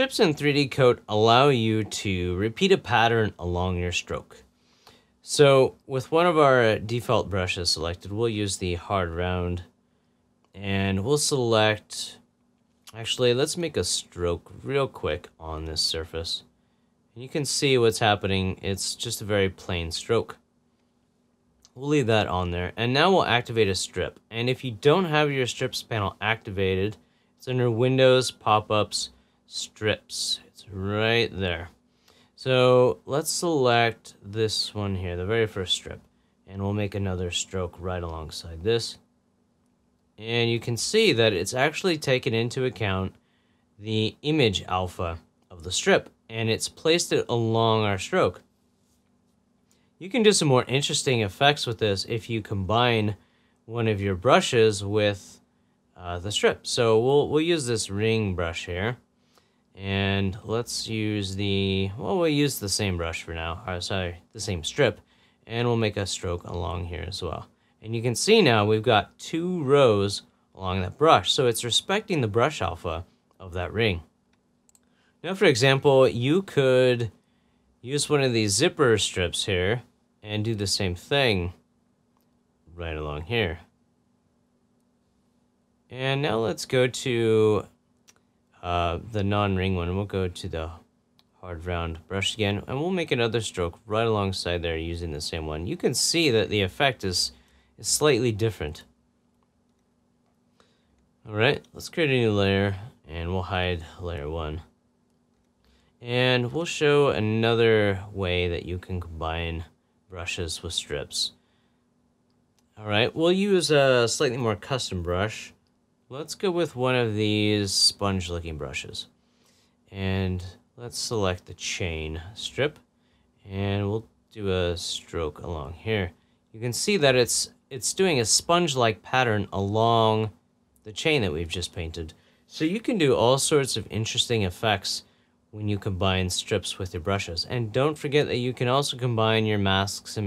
strips in 3D Coat allow you to repeat a pattern along your stroke. So with one of our default brushes selected, we'll use the hard round and we'll select, actually let's make a stroke real quick on this surface. And you can see what's happening, it's just a very plain stroke. We'll leave that on there. And now we'll activate a strip. And if you don't have your strips panel activated, it's under Windows, Pop-ups, Strips. It's right there. So let's select this one here, the very first strip. And we'll make another stroke right alongside this. And you can see that it's actually taken into account the image alpha of the strip. And it's placed it along our stroke. You can do some more interesting effects with this if you combine one of your brushes with uh, the strip. So we'll, we'll use this ring brush here. And let's use the, well, we'll use the same brush for now. Or, sorry, the same strip. And we'll make a stroke along here as well. And you can see now we've got two rows along that brush. So it's respecting the brush alpha of that ring. Now, for example, you could use one of these zipper strips here and do the same thing right along here. And now let's go to uh, the non-ring one. We'll go to the hard round brush again, and we'll make another stroke right alongside there using the same one. You can see that the effect is, is slightly different. Alright, let's create a new layer, and we'll hide layer 1. And we'll show another way that you can combine brushes with strips. Alright, we'll use a slightly more custom brush. Let's go with one of these sponge looking brushes. And let's select the chain strip and we'll do a stroke along here. You can see that it's it's doing a sponge-like pattern along the chain that we've just painted. So you can do all sorts of interesting effects when you combine strips with your brushes. And don't forget that you can also combine your masks and